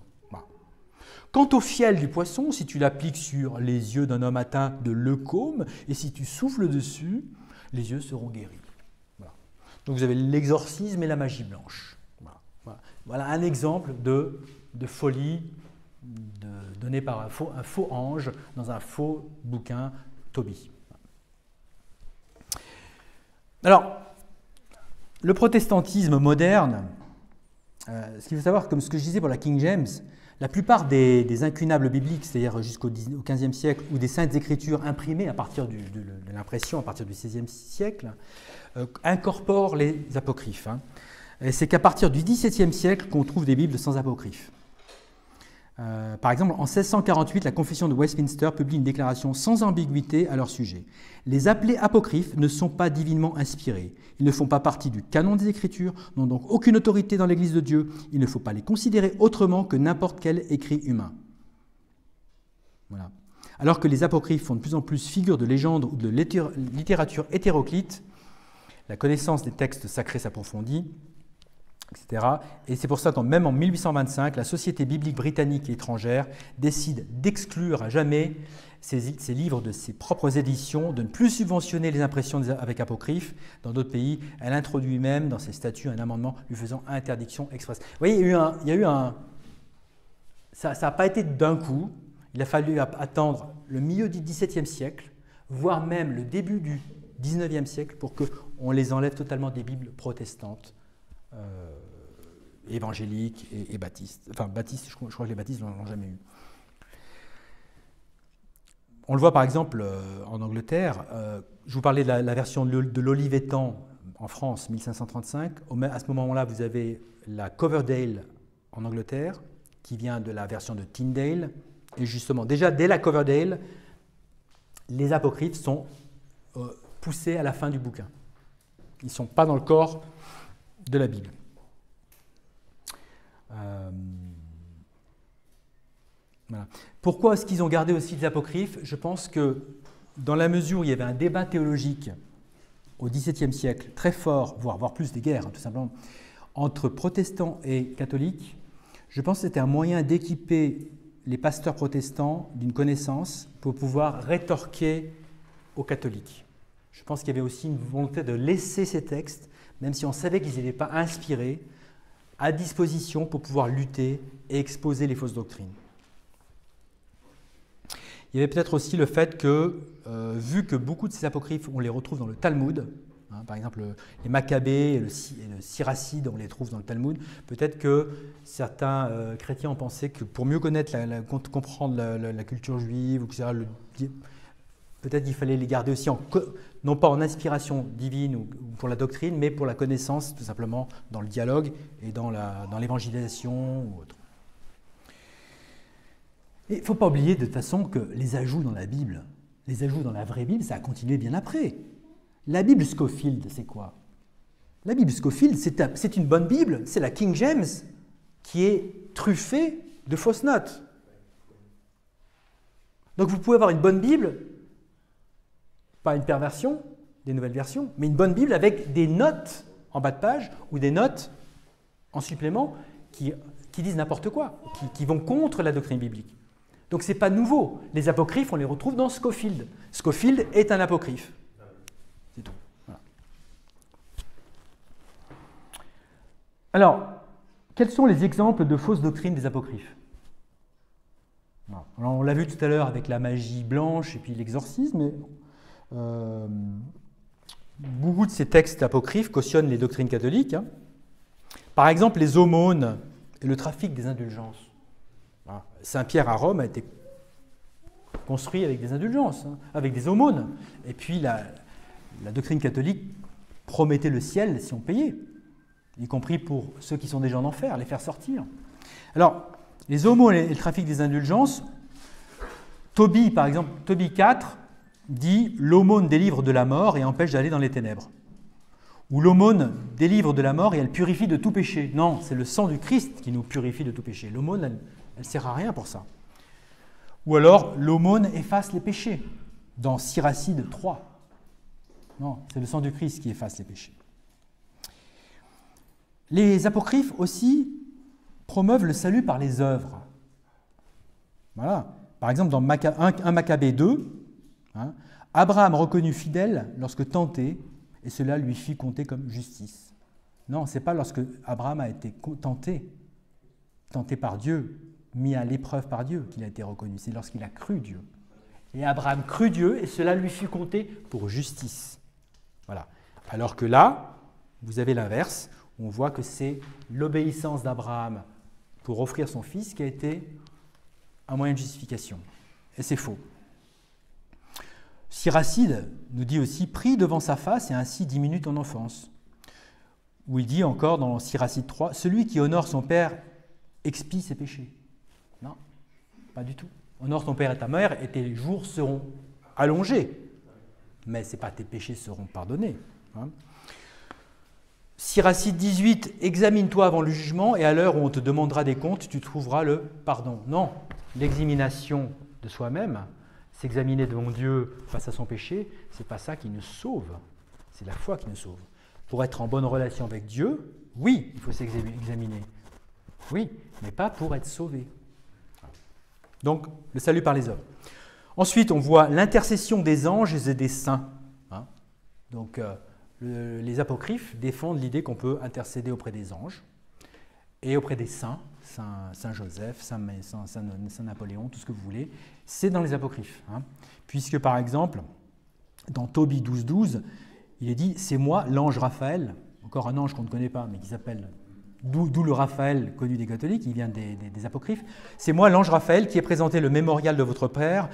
Quant au fiel du poisson, si tu l'appliques sur les yeux d'un homme atteint de leucome et si tu souffles dessus, les yeux seront guéris. Donc vous avez l'exorcisme et la magie blanche. Voilà, un exemple de, folie donné par un faux, un faux ange dans un faux bouquin Toby. Alors, le protestantisme moderne, euh, ce qu'il faut savoir, comme ce que je disais pour la King James, la plupart des, incunables bibliques, c'est-à-dire jusqu'au XVe siècle, ou des saintes écritures imprimées à partir de, l'impression, à partir du XVIe siècle, euh, incorporent les apocryphes. Hein. C'est qu'à partir du XVIIe siècle qu'on trouve des Bibles sans apocryphes. Euh, par exemple, en 1648, la Confession de Westminster publie une déclaration sans ambiguïté à leur sujet. Les appelés apocryphes ne sont pas divinement inspirés. Ils ne font pas partie du canon des Écritures, n'ont donc aucune autorité dans l'Église de Dieu. Il ne faut pas les considérer autrement que n'importe quel écrit humain. Alors que les apocryphes font de plus en plus figure de légende ou de littérature hétéroclite, la connaissance des textes sacrés s'approfondit, Et c'est pour ça que même en 1825, la Société biblique britannique et étrangère décide d'exclure à jamais ces, livres de ses propres éditions, de ne plus subventionner les impressions avec apocryphes. Dans d'autres pays, elle introduit même dans ses statuts un amendement lui faisant interdiction express. Vous voyez, il y a eu un... Il y a eu un ça n'a pas été d'un coup. Il a fallu attendre le milieu du XVIIe siècle, voire même le début du XIXe siècle, pour qu'on les enlève totalement des Bibles protestantes euh, évangélique et, baptiste. Enfin, baptiste, je crois, que les baptistes n'en ont jamais eu. On le voit par exemple euh, en Angleterre. Euh, je vous parlais de la, version de l'Olivetan en France, 1535. À ce moment-là, vous avez la Coverdale en Angleterre, qui vient de la version de Tyndale. Et justement, déjà dès la Coverdale, les apocryphes sont poussés à la fin du bouquin. Ils ne sont pas dans le corps de la Bible. Euh, Pourquoi est-ce qu'ils ont gardé aussi des apocryphes? Je pense que dans la mesure où il y avait un débat théologique au XVIIe siècle très fort, voire, plus des guerres, hein, tout simplement, entre protestants et catholiques, je pense que c'était un moyen d'équiper les pasteurs protestants d'une connaissance pour pouvoir rétorquer aux catholiques. Je pense qu'il y avait aussi une volonté de laisser ces textes même si on savait qu'ils n'étaient pas inspirés, à disposition pour pouvoir lutter et exposer les fausses doctrines. Il y avait peut-être aussi le fait que, euh, vu que beaucoup de ces apocryphes, on les retrouve dans le Talmud, hein, par exemple les Maccabées et le, Siracide, on les trouve dans le Talmud, peut-être que certains euh, chrétiens ont pensé que pour mieux connaître, la, comprendre la, culture juive, peut-être qu'il fallait les garder aussi en, non pas en inspiration divine ou pour la doctrine, mais pour la connaissance, tout simplement, dans le dialogue et dans l'évangélisation ou autre. Il ne faut pas oublier de toute façon que les ajouts dans la Bible, les ajouts dans la vraie Bible, ça a continué bien après. La Bible Scofield, c'est quoi? La Bible Scofield, c'est une bonne Bible, c'est la King James qui est truffée de fausses notes. Donc vous pouvez avoir une bonne Bible pas une perversion des nouvelles versions, mais une bonne Bible avec des notes en bas de page ou des notes en supplément qui, disent n'importe quoi, qui, vont contre la doctrine biblique. Donc ce n'est pas nouveau. Les apocryphes, on les retrouve dans Scofield. Scofield est un apocryphe. C'est tout. Alors, quels sont les exemples de fausses doctrines des apocryphes? On l'a vu tout à l'heure avec la magie blanche et puis l'exorcisme, mais euh, beaucoup de ces textes apocryphes cautionnent les doctrines catholiques. Hein. Par exemple, les aumônes et le trafic des indulgences. Saint-Pierre à Rome a été construit avec des indulgences, hein, avec des aumônes. Et puis la, doctrine catholique promettait le ciel si on payait, y compris pour ceux qui sont déjà en enfer, les faire sortir. Alors, les aumônes et le trafic des indulgences, Tobie, par exemple, Tobie 4, dit l'aumône délivre de la mort et empêche d'aller dans les ténèbres. Ou l'aumône délivre de la mort et elle purifie de tout péché. Non, c'est le sang du Christ qui nous purifie de tout péché. L'aumône, elle ne sert à rien pour ça. Ou alors, l'aumône efface les péchés, dans Siracide 3. Non, c'est le sang du Christ qui efface les péchés. Les apocryphes aussi promeuvent le salut par les œuvres. Voilà. Par exemple, dans 1 Maccabée 2, Hein. Abraham reconnut fidèle lorsque tenté, et cela lui fit compter comme justice. Non, ce n'est pas lorsque Abraham a été tenté, tenté par Dieu, mis à l'épreuve par Dieu qu'il a été reconnu, c'est lorsqu'il a cru Dieu. Et Abraham crut Dieu, et cela lui fut compté pour justice. Voilà. Alors que là, vous avez l'inverse. On voit que c'est l'obéissance d'Abraham pour offrir son fils qui a été un moyen de justification. Et c'est faux. Siracide nous dit aussi prie devant sa face et ainsi diminue ton enfance. Où il dit encore dans Siracide 3 Celui qui honore son père expie ses péchés. Non, pas du tout. Honore ton père et ta mère et tes jours seront allongés. Mais ce n'est pas tes péchés seront pardonnés. Hein. Siracide 18 Examine-toi avant le jugement et à l'heure où on te demandera des comptes, tu trouveras le pardon. Non, l'examination de soi-même, s'examiner devant Dieu face à son péché, c'est pas ça qui nous sauve. C'est la foi qui nous sauve. Pour être en bonne relation avec Dieu, oui, il faut s'examiner. Oui, mais pas pour être sauvé. Donc, le salut par les hommes. Ensuite, on voit l'intercession des anges et des saints. Hein. Donc, euh, les apocryphes défendent l'idée qu'on peut intercéder auprès des anges et auprès des saints, Saint, Joseph, Saint, Saint, Napoléon, tout ce que vous voulez, c'est dans les apocryphes. Hein. Puisque par exemple, dans Tobie 12, 12, il est dit C'est moi, l'ange Raphaël, encore un ange qu'on ne connaît pas, mais qui s'appelle, d'où le Raphaël connu des catholiques, il vient des, apocryphes. C'est moi, l'ange Raphaël, qui ai présenté le mémorial de votre Père,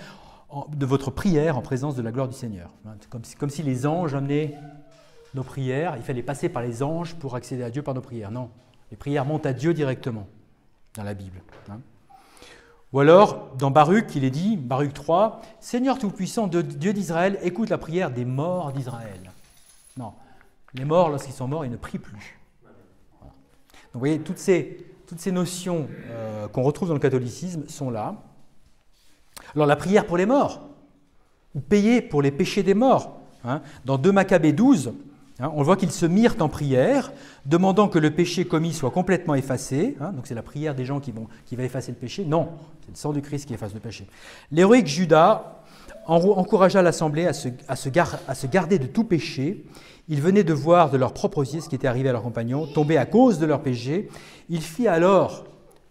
de votre prière en présence de la gloire du Seigneur. Hein, comme si, comme si les anges amenaient nos prières, il fallait passer par les anges pour accéder à Dieu par nos prières. Non, les prières montent à Dieu directement dans la Bible. Hein. Ou alors, dans Baruch, il est dit, Baruch 3, Seigneur Tout-Puissant, Dieu d'Israël, écoute la prière des morts d'Israël. Non, les morts, lorsqu'ils sont morts, ils ne prient plus. Donc vous voyez, toutes ces, notions euh, qu'on retrouve dans le catholicisme sont là. Alors la prière pour les morts, ou payer pour les péchés des morts. Hein. Dans 2 Maccabées 12, Hein, on voit qu'ils se mirent en prière, demandant que le péché commis soit complètement effacé. Hein, donc c'est la prière des gens qui, vont, va effacer le péché. Non, c'est le sang du Christ qui efface le péché. L'héroïque Judas encouragea l'assemblée à se, à, se garder de tout péché. Ils venaient de voir de leurs propres yeux ce qui était arrivé à leurs compagnons, tomber à cause de leur péché. Il fit alors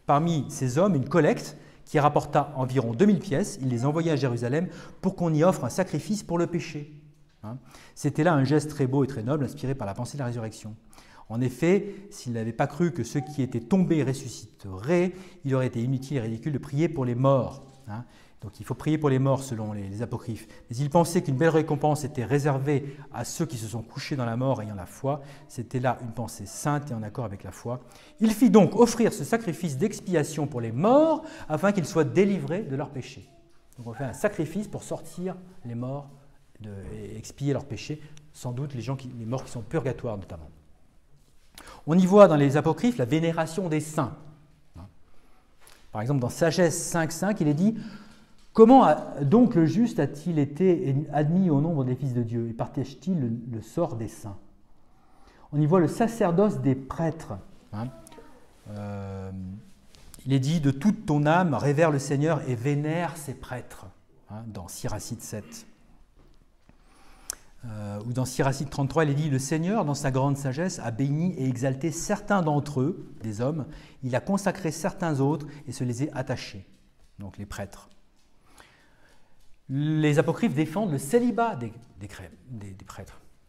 parmi ces hommes une collecte qui rapporta environ 2000 pièces. Il les envoya à Jérusalem pour qu'on y offre un sacrifice pour le péché. Hein. C'était là un geste très beau et très noble, inspiré par la pensée de la résurrection. En effet, s'il n'avait pas cru que ceux qui étaient tombés ressusciteraient, il aurait été inutile et ridicule de prier pour les morts. Hein. Donc il faut prier pour les morts selon les, apocryphes. Mais il pensait qu'une belle récompense était réservée à ceux qui se sont couchés dans la mort ayant la foi. C'était là une pensée sainte et en accord avec la foi. Il fit donc offrir ce sacrifice d'expiation pour les morts afin qu'ils soient délivrés de leurs péchés. Donc on fait un sacrifice pour sortir les morts de, expier leurs péchés, sans doute les, gens qui, les morts qui sont purgatoires notamment. On y voit dans les apocryphes la vénération des saints. Par exemple, dans Sagesse 5.5, il est dit Comment donc le juste a-t-il été admis au nombre des fils de Dieu et partage-t-il le, sort des saints? On y voit le sacerdoce des prêtres. Hein. Euh, il est dit De toute ton âme, révère le Seigneur et vénère ses prêtres, hein, dans Siracide 7. Euh, ou dans Siracide 33, il est dit Le Seigneur, dans sa grande sagesse, a béni et exalté certains d'entre eux, des hommes, il a consacré certains autres et se les est attachés, donc les prêtres. Les apocryphes défendent le célibat des, prêtres.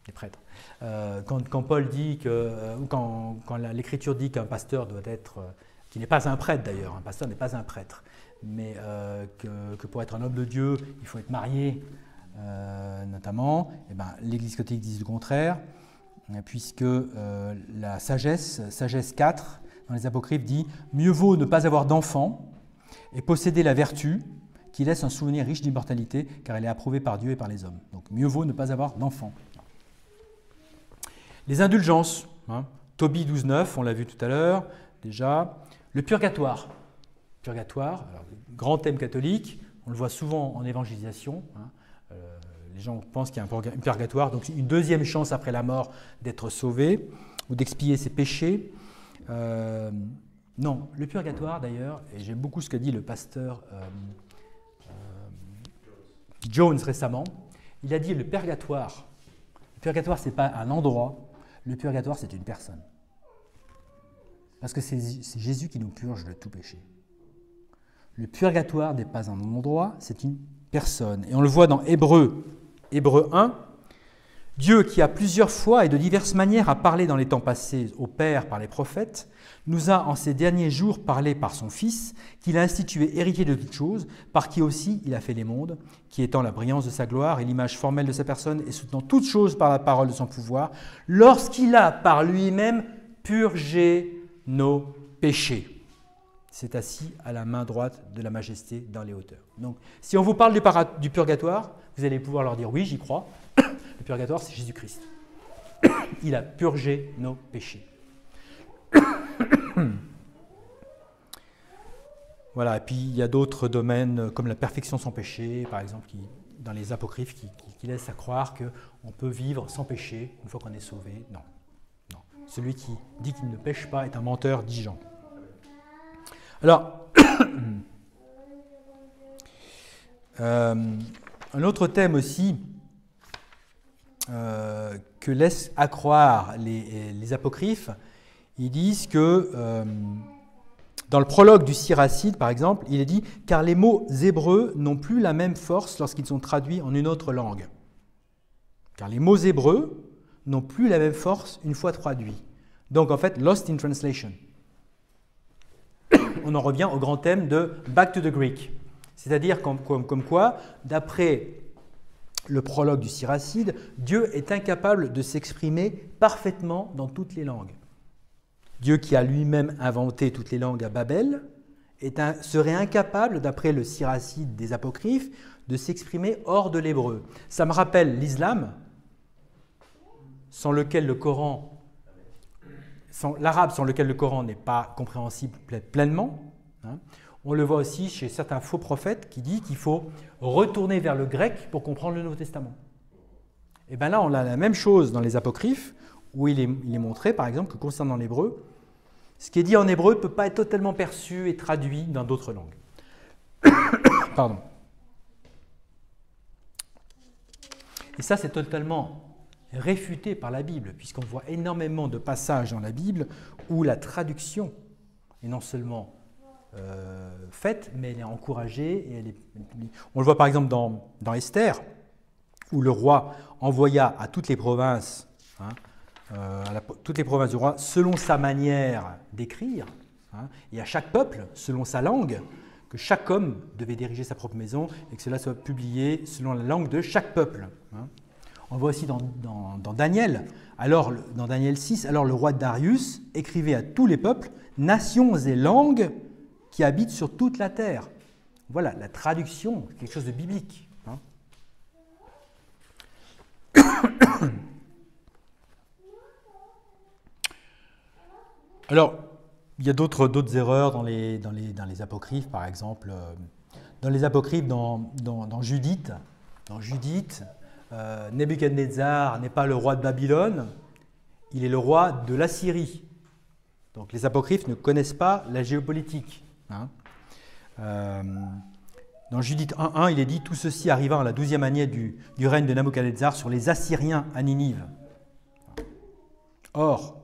Des prêtres. Euh, quand, Paul dit que, euh, quand, l'Écriture dit qu'un pasteur doit être, qui n'est pas un prêtre d'ailleurs, un pasteur n'est pas un prêtre, mais que, que, pour être un homme de Dieu, il faut être marié euh, notamment, eh ben, l'Église catholique dit le contraire, puisque euh, la sagesse, sagesse 4, dans les Apocryphes, dit Mieux vaut ne pas avoir d'enfant et posséder la vertu qui laisse un souvenir riche d'immortalité, car elle est approuvée par Dieu et par les hommes. Donc mieux vaut ne pas avoir d'enfant. Les indulgences, hein, Tobie 12.9, on l'a vu tout à l'heure déjà. Le purgatoire, purgatoire, grand thème catholique, on le voit souvent en évangélisation. Hein, euh, les gens pensent qu'il y a un purgatoire, donc une deuxième chance après la mort d'être sauvé ou d'expier ses péchés. Euh, non, le purgatoire d'ailleurs, et j'aime beaucoup ce qu'a dit le pasteur euh, Jones récemment, il a dit le purgatoire. Le purgatoire, ce n'est pas un endroit, le purgatoire, c'est une personne. Parce que c'est Jésus qui nous purge de tout péché. Le purgatoire n'est pas un endroit, c'est une personne. Et on le voit dans Hébreu, Hébreu 1, Dieu, qui a plusieurs fois et de diverses manières a parlé dans les temps passés au Père par les prophètes, nous a en ces derniers jours parlé par son Fils, qu'il a institué héritier de toutes choses, par qui aussi il a fait les mondes, qui étant la brillance de sa gloire et l'image formelle de sa personne, et soutenant toutes choses par la parole de son pouvoir, lorsqu'il a par lui-même purgé nos péchés. C'est assis à la main droite de la majesté dans les hauteurs. Donc, si on vous parle du, purgatoire, vous allez pouvoir leur dire oui, j'y crois, le purgatoire, c'est Jésus-Christ. Il a purgé nos péchés. voilà, et puis il y a d'autres domaines comme la perfection sans péché, par exemple, qui, dans les apocryphes, qui, laissent à croire qu'on peut vivre sans péché une fois qu'on est sauvé. Non. non. Celui qui dit qu'il ne pêche pas est un menteur, dit Jean. Alors, euh, un autre thème aussi euh, que laissent accroire les, apocryphes, ils disent que euh, dans le prologue du Siracide, par exemple, il est dit car les mots hébreux n'ont plus la même force lorsqu'ils sont traduits en une autre langue. Car les mots hébreux n'ont plus la même force une fois traduits. Donc en fait, lost in translation. On en revient au grand thème de back to the Greek. C'est-à-dire comme, quoi, d'après le prologue du Siracide, Dieu est incapable de s'exprimer parfaitement dans toutes les langues. Dieu qui a lui-même inventé toutes les langues à Babel serait incapable, d'après le Siracide des Apocryphes, de s'exprimer hors de l'hébreu. Ça me rappelle l'islam, sans lequel le Coran, l'arabe sans lequel le Coran n'est pas compréhensible pleinement. Hein. On le voit aussi chez certains faux prophètes qui disent qu'il faut retourner vers le grec pour comprendre le Nouveau Testament. Et bien là, on a la même chose dans les apocryphes, où il est, montré, par exemple, que concernant l'hébreu, ce qui est dit en hébreu ne peut pas être totalement perçu et traduit dans d'autres langues. Pardon. Et ça, c'est totalement réfuté par la Bible, puisqu'on voit énormément de passages dans la Bible où la traduction est non seulement euh, faite, mais elle est encouragée. Et elle est... On le voit par exemple dans, Esther, où le roi envoya à toutes les provinces, hein, euh, toutes les provinces du roi, selon sa manière d'écrire, hein, et à chaque peuple, selon sa langue, que chaque homme devait diriger sa propre maison et que cela soit publié selon la langue de chaque peuple. Hein. On voit aussi dans, Daniel. Alors, dans Daniel 6, alors le roi Darius écrivait à tous les peuples, nations et langues qui habite sur toute la terre. Voilà, la traduction, quelque chose de biblique. Hein. Alors, il y a d'autres erreurs dans les, apocryphes, par exemple. Euh, dans les apocryphes, dans, Judith, dans Judith euh, Nebuchadnezzar n'est pas le roi de Babylone, il est le roi de l'Assyrie. Donc les apocryphes ne connaissent pas la géopolitique. Hein. Euh, dans Judith 1.1, il est dit Tout ceci arriva à la douzième année du, règne de Nabuchodonosor sur les Assyriens à Ninive. Or,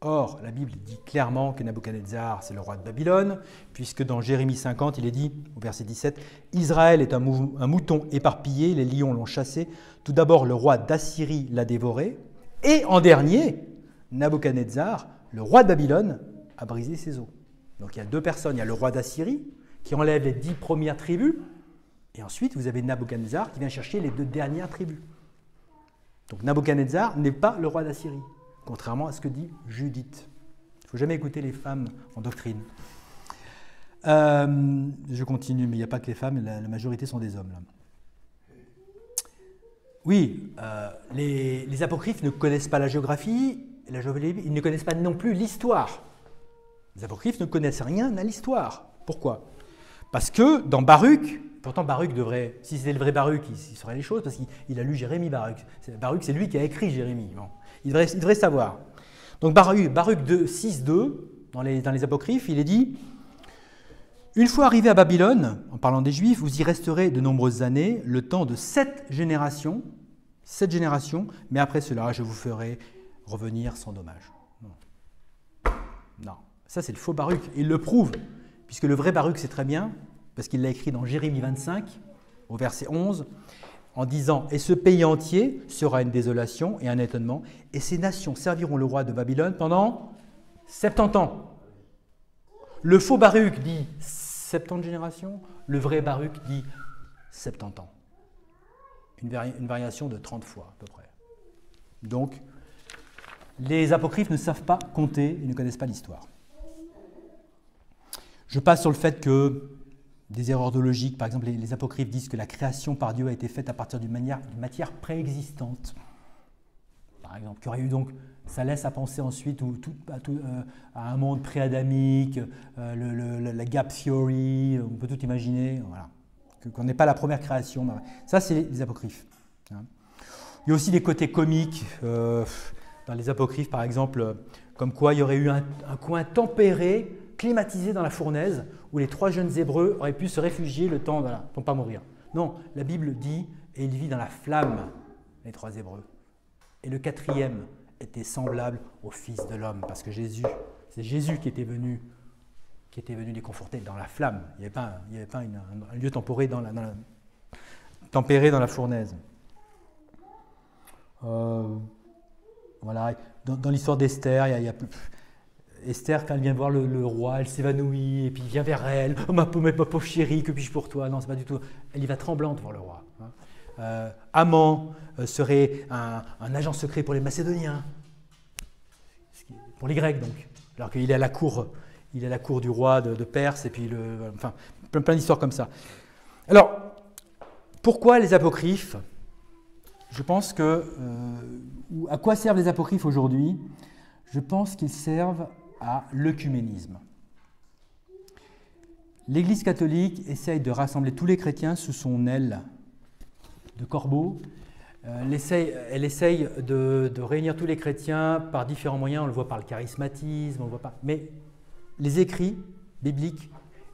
or, la Bible dit clairement que Nabuchodonosor, c'est le roi de Babylone, puisque dans Jérémie 50, il est dit, au verset 17, Israël est un, mouton éparpillé, les lions l'ont chassé. Tout d'abord, le roi d'Assyrie l'a dévoré, et en dernier, Nabuchodonosor, le roi de Babylone, a brisé ses os. Donc il y a deux personnes. Il y a le roi d'Assyrie qui enlève les dix premières tribus, et ensuite vous avez Nabuchodonosor qui vient chercher les deux dernières tribus. Donc Nabuchodonosor n'est pas le roi d'Assyrie, contrairement à ce que dit Judith. Il ne faut jamais écouter les femmes en doctrine. Euh, je continue, mais il n'y a pas que les femmes, la, majorité sont des hommes. Oui, euh, les, apocryphes ne connaissent pas la géographie, la géographie, ils ne connaissent pas non plus l'histoire. Les apocryphes ne connaissent rien à l'histoire. Pourquoi? Parce que dans Baruch, pourtant Baruch devrait, si c'était le vrai Baruch, il, saurait les choses, parce qu'il a lu Jérémie Baruch. Baruch, c'est lui qui a écrit Jérémie. Il, devrait, savoir. Donc Baruch, Baruch 6.2, dans les, dans les apocryphes, il est dit Une fois arrivé à Babylone, en parlant des Juifs, vous y resterez de nombreuses années, le temps de sept générations, sept générations, mais après cela, je vous ferai revenir sans dommage. Non. Ça, c'est le faux Baruch. Il le prouve, puisque le vrai Baruch, c'est très bien, parce qu'il l'a écrit dans Jérémie 25, au verset 11. en disant Et ce pays entier sera une désolation et un étonnement, et ces nations serviront le roi de Babylone pendant 70 ans. Le faux Baruch dit 70 générations, le vrai Baruch dit 70 ans. Une, une variation de 30 fois à peu près. Donc, les apocryphes ne savent pas compter, ils ne connaissent pas l'histoire. Je passe sur le fait que des erreurs de logique, par exemple, les, apocryphes disent que la création par Dieu a été faite à partir d'une matière, préexistante. Par exemple, eu donc, ça laisse à penser ensuite à, euh, à, un monde pré-adamique, euh, la gap theory, on peut tout imaginer, voilà. qu'on n'est pas la première création. Ça, c'est les, apocryphes. Hein. Il y a aussi des côtés comiques. Euh, dans les apocryphes, par exemple, comme quoi il y aurait eu un, coin tempéré, climatisé dans la fournaise, où les trois jeunes Hébreux auraient pu se réfugier le temps pour ne pas mourir. Non, la Bible dit, et il vit dans la flamme, les trois Hébreux. Et le quatrième était semblable au Fils de l'homme, parce que Jésus, c'est Jésus qui était venu qui était venu les conforter dans la flamme. Il n'y avait pas, il avait pas un, lieu tempéré dans la, fournaise. Euh, voilà. Dans, l'histoire d'Esther, il y a, Esther, quand elle vient voir le, roi, elle s'évanouit, et puis il vient vers elle. Oh, ma, pauvre chérie, que puis-je pour toi? Non, c'est pas du tout. Elle y va tremblante voir le roi. Hein. Euh, Amant euh, serait un, agent secret pour les Macédoniens, pour les Grecs donc, alors qu'il est à la cour, il est à la cour du roi de, Perse, et puis le, enfin, plein, plein d'histoires comme ça. Alors, pourquoi les apocryphes? Je pense que à quoi servent les apocryphes aujourd'hui? Je pense qu'ils servent à l'œcuménisme. L'Église catholique essaye de rassembler tous les chrétiens sous son aile de corbeau. Euh, elle essaye, essaye de, réunir tous les chrétiens par différents moyens. On le voit par le charismatisme, on voit pas. Mais les écrits bibliques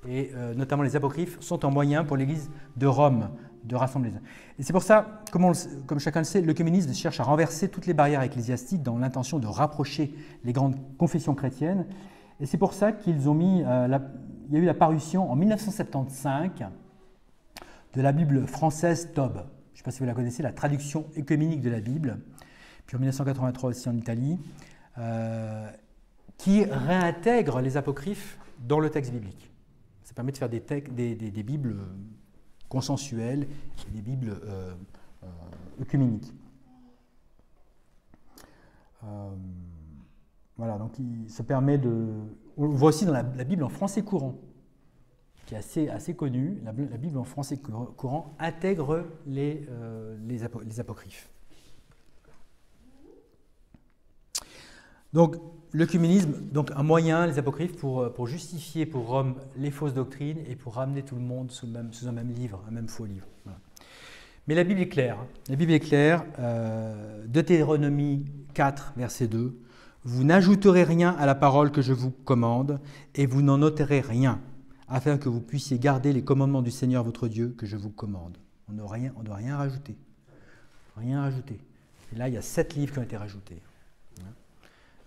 et euh, notamment les apocryphes sont un moyen pour l'Église de Rome de rassembler. Et c'est pour ça, comme, chacun le sait, l'œcuménisme cherche à renverser toutes les barrières ecclésiastiques dans l'intention de rapprocher les grandes confessions chrétiennes. Et c'est pour ça qu'ils ont mis, euh, il y a eu la parution en 1975 de la Bible française Tob. Je ne sais pas si vous la connaissez, la traduction œcuménique de la Bible. Puis en 1983 aussi en Italie, euh, qui réintègre les apocryphes dans le texte biblique. Ça permet de faire des, des, des, des Bibles consensuelles et des Bibles euh, euh, œcuméniques. Euh, voilà, donc ça permet de. On voit aussi dans la, Bible en français courant, qui est assez, assez connue. La, Bible en français courant intègre les, les, les apocryphes. Donc, l'œcuménisme, donc un moyen, les apocryphes, pour, euh, pour, justifier pour Rome les fausses doctrines et pour ramener tout le monde sous un même livre, un même faux livre. Mais la Bible est claire. Hein. La Bible est claire. Euh, Deutéronomie 4, verset 2. Vous n'ajouterez rien à la parole que je vous commande, et vous n'en ôterez rien, afin que vous puissiez garder les commandements du Seigneur votre Dieu que je vous commande. On ne doit rien rajouter. Rien rajouter. Et là, il y a sept livres qui ont été rajoutés.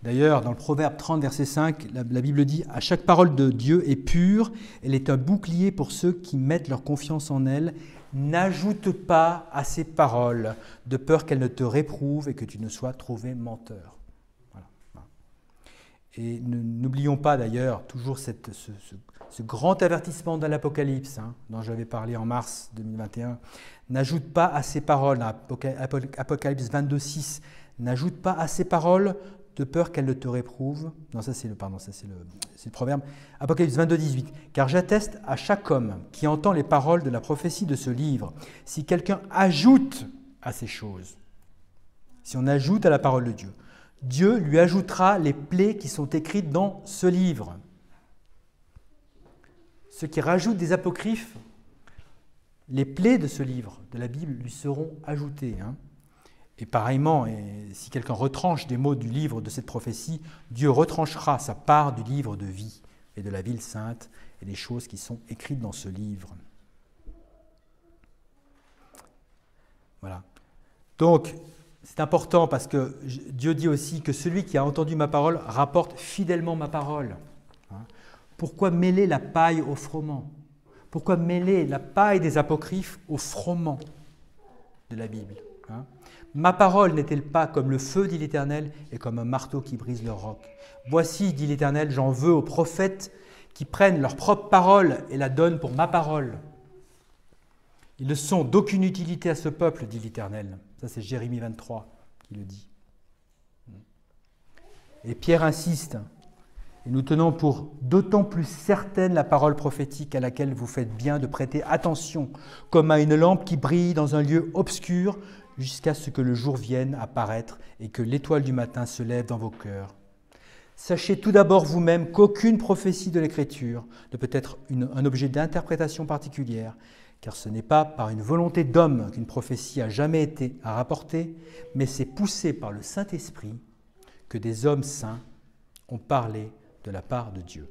D'ailleurs, dans le Proverbe 30, verset 5, la, Bible dit À chaque parole de Dieu est pure, elle est un bouclier pour ceux qui mettent leur confiance en elle. N'ajoute pas à ces paroles, de peur qu'elles ne te réprouvent et que tu ne sois trouvé menteur. Et n'oublions pas d'ailleurs toujours ce, grand avertissement dans l'Apocalypse, hein, dont j'avais parlé en mars 2021. N'ajoute pas à ces paroles, Apocalypse 22, 6, n'ajoute pas à ces paroles de peur qu'elle ne te réprouve. Non, ça c'est le, pardon, ça c'est le, proverbe. Apocalypse 22, 18. Car j'atteste à chaque homme qui entend les paroles de la prophétie de ce livre, si quelqu'un ajoute à ces choses, si on ajoute à la parole de Dieu, Dieu lui ajoutera les plaies qui sont écrites dans ce livre. Ceux qui rajoutent des apocryphes, les plaies de ce livre, de la Bible, lui seront ajoutées. Hein. Et pareillement, si quelqu'un retranche des mots du livre de cette prophétie, Dieu retranchera sa part du livre de vie et de la ville sainte et des choses qui sont écrites dans ce livre. Voilà. Donc, c'est important parce que Dieu dit aussi que celui qui a entendu ma parole rapporte fidèlement ma parole. Hein. Pourquoi mêler la paille au froment? Pourquoi mêler la paille des apocryphes au froment de la Bible? Ma parole n'est-elle pas comme le feu, dit l'Éternel, et comme un marteau qui brise le roc? Voici, dit l'Éternel, j'en veux aux prophètes qui prennent leur propre parole et la donnent pour ma parole. Ils ne sont d'aucune utilité à ce peuple, dit l'Éternel. Ça, c'est Jérémie 23 qui le dit. Et Pierre insiste, et nous tenons pour d'autant plus certaine la parole prophétique à laquelle vous faites bien de prêter attention, comme à une lampe qui brille dans un lieu obscur jusqu'à ce que le jour vienne apparaître et que l'étoile du matin se lève dans vos cœurs. Sachez tout d'abord vous-même qu'aucune prophétie de l'Écriture ne peut être un objet d'interprétation particulière, car ce n'est pas par une volonté d'homme qu'une prophétie a jamais été à rapporter, mais c'est poussé par le Saint-Esprit que des hommes saints ont parlé de la part de Dieu.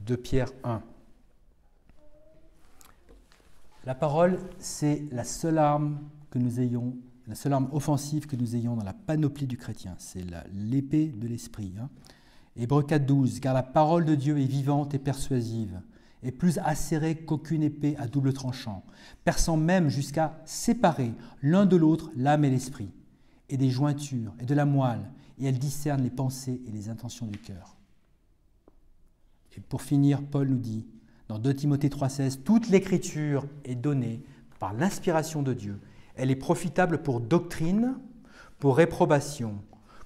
2 Pierre 1. La parole, c'est la seule arme que nous ayons, la seule arme offensive que nous ayons dans la panoplie du chrétien. C'est l'épée de l'esprit. Hein. Hébreu 4.12, car la parole de Dieu est vivante et persuasive, et plus acérée qu'aucune épée à double tranchant, perçant même jusqu'à séparer l'un de l'autre l'âme et l'esprit, et des jointures et de la moelle, et elle discerne les pensées et les intentions du cœur. Et pour finir, Paul nous dit, dans 2 Timothée 3,16, toute l'écriture est donnée par l'inspiration de Dieu. Elle est profitable pour doctrine, pour réprobation,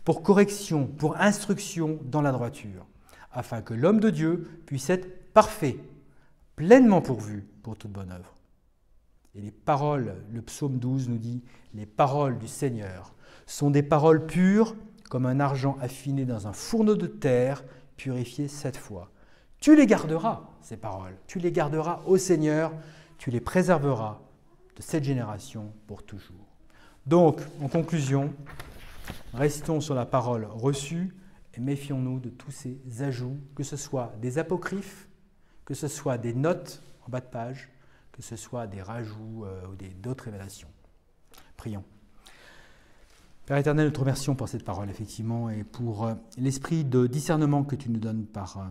pour correction, pour instruction dans la droiture, afin que l'homme de Dieu puisse être parfait, pleinement pourvu pour toute bonne œuvre. Et les paroles, le psaume 12 nous dit, les paroles du Seigneur sont des paroles pures comme un argent affiné dans un fourneau de terre, purifié sept fois. Tu les garderas, ces paroles, tu les garderas au Seigneur, tu les préserveras de cette génération pour toujours. Donc, en conclusion, restons sur la parole reçue et méfions-nous de tous ces ajouts, que ce soit des apocryphes, que ce soit des notes en bas de page, que ce soit des rajouts euh, ou d'autres révélations. Prions. Père éternel, nous te remercions pour cette parole, effectivement, et pour euh, l'esprit de discernement que tu nous donnes par euh,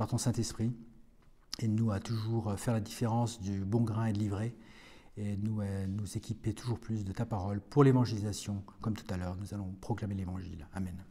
par ton Saint-Esprit. et nous à toujours faire la différence du bon grain et de l'ivraie. Et nous, euh, nous équiper toujours plus de ta parole pour l'évangélisation, comme tout à l'heure. Nous allons proclamer l'évangile. Amen.